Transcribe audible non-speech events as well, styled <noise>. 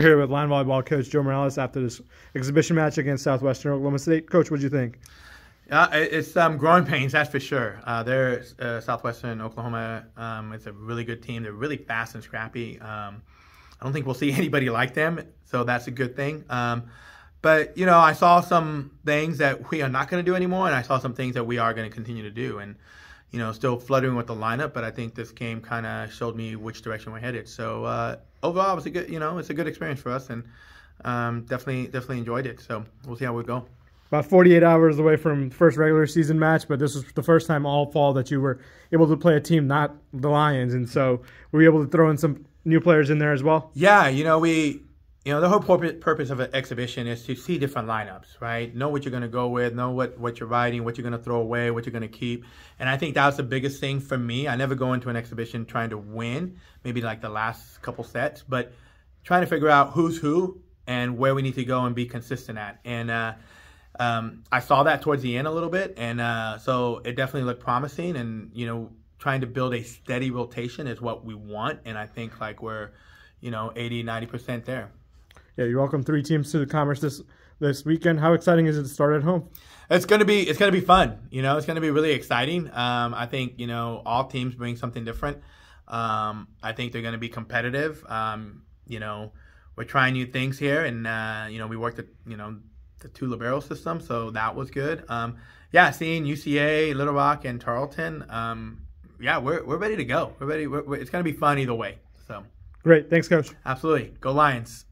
We're here with Lion volleyball coach Joe Morales after this exhibition match against Southwestern Oklahoma State. Coach, what did you think? Uh, it's um, growing pains, that's for sure. Uh, they're uh, Southwestern Oklahoma. Um, it's a really good team. They're really fast and scrappy. Um, I don't think we'll see <laughs> anybody like them, so that's a good thing. Um, but you know, I saw some things that we are not going to do anymore, and I saw some things that we are going to continue to do. And you know, still fluttering with the lineup, but I think this game kind of showed me which direction we're headed. So uh, overall, it was a good, you know, it's a good experience for us, and um, definitely, definitely enjoyed it. So we'll see how we go. About 48 hours away from first regular season match, but this was the first time all fall that you were able to play a team not the Lions, and so were you able to throw in some new players in there as well? Yeah, you know, we you know, the whole purpose of an exhibition is to see different lineups, right? Know what you're going to go with, know what, what you're riding, what you're going to throw away, what you're going to keep. And I think that was the biggest thing for me. I never go into an exhibition trying to win, maybe like the last couple sets, but trying to figure out who's who and where we need to go and be consistent at. And uh, um, I saw that towards the end a little bit. And uh, so it definitely looked promising. And, you know, trying to build a steady rotation is what we want. And I think like we're, you know, 80, 90% there yeah, you welcome three teams to the Commerce this this weekend. How exciting is it to start at home? It's gonna be it's gonna be fun. You know, it's gonna be really exciting. Um, I think you know all teams bring something different. Um, I think they're gonna be competitive. Um, you know, we're trying new things here, and uh, you know we worked at you know the two libero system, so that was good. Um, yeah, seeing UCA, Little Rock, and Tarleton. Um, yeah, we're we're ready to go. We're ready. We're, we're, it's gonna be fun either way. So great. Thanks, coach. Absolutely. Go Lions.